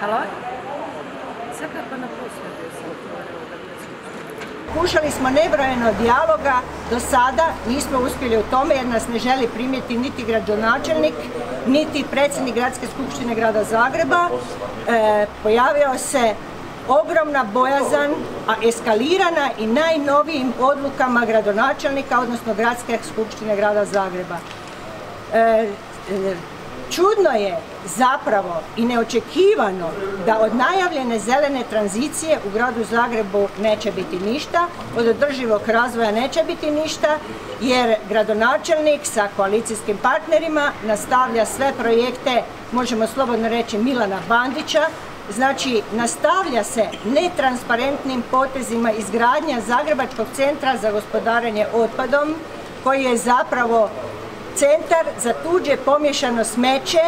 Halo? Sada pa na Kušali smo nebrojeno dijaloga, do sada nismo uspjeli u tome jer nas ne želi primjeti niti gradonačelnik, niti predsjednik Gradske skupštine grada Zagreba. E, pojavio se ogromna bojazan, a eskalirana i najnovijim odlukama gradonačelnika, odnosno Gradske skupštine grada Zagreba. E, čudno je zapravo i neočekivano da od najavljene zelene tranzicije u gradu Zagrebu neće biti ništa, od održivog razvoja neće biti ništa, jer gradonačelnik sa koalicijskim partnerima nastavlja sve projekte, možemo slobodno reći Milana Bandića, Znači, nastavlja se netransparentnim potezima izgradnja Zagrebačkog centra za gospodarenje otpadom, koji je zapravo centar za tuđe pomješano smeće,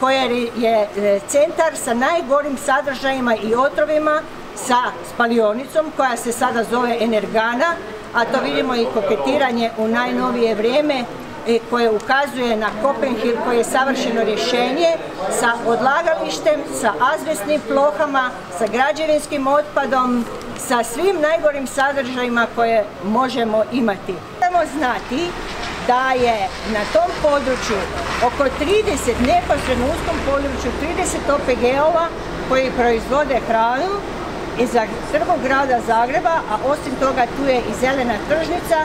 koje je e, centar sa najgorim sadržajima i otrovima sa spalionicom koja se sada zove Energana, a to vidimo i koketiranje u najnovije vrijeme E, koje ukazuje na Kopenhil koji je savršeno rješenje sa odlagalištem, sa azbestnim plohama, sa građevinskim otpadom, sa svim najgorim sadržajima koje možemo imati. Moramo znati da je na tom području oko 30, neposredno uskom području, 30 OPG-ova koji proizvode hranu i za grada Zagreba, a osim toga tu je i zelena tržnica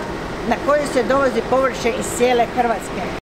na koju se dovozi povrće iz cijele Hrvatske.